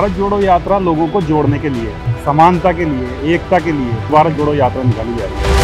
भारत जोड़ो यात्रा लोगों को जोड़ने के लिए, समानता के लिए, एकता के लिए भारत जोड़ो यात्रा निकाली जा रही है।